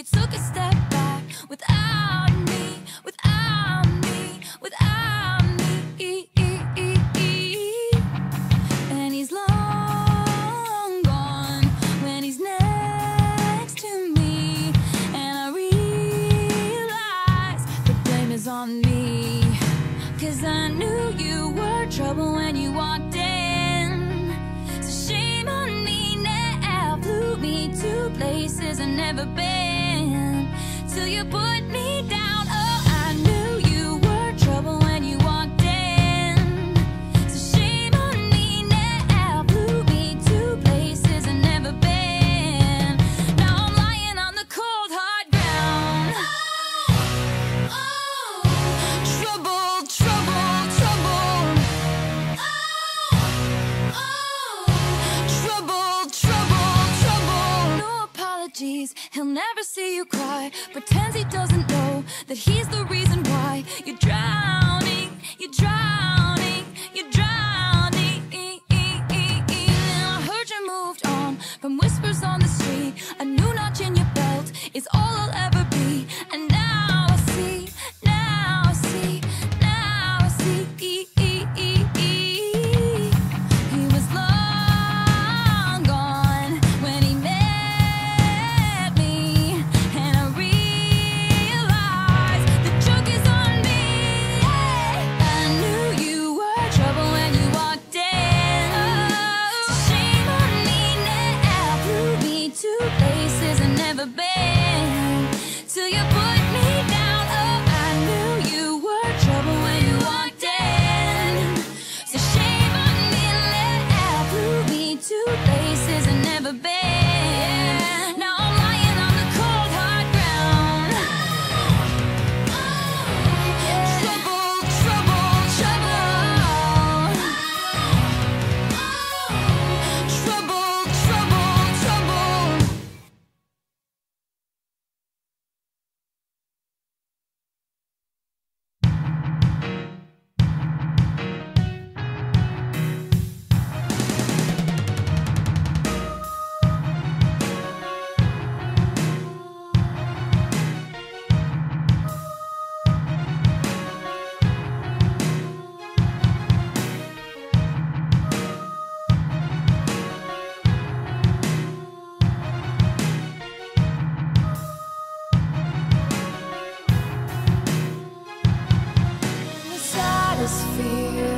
you took a step back without me, without me, without me. And he's long gone when he's next to me. And I realize the blame is on me. Cause I knew you were trouble when you walked in. So shame on me now. Flew me to places I've never been. Till you put me down. Apologies, he'll never see you cry. Pretends he doesn't know that he's the reason why you're drowning, you're drowning, you're drowning. And I heard you moved on from whispers on the street. A new notch in your belt is all saddest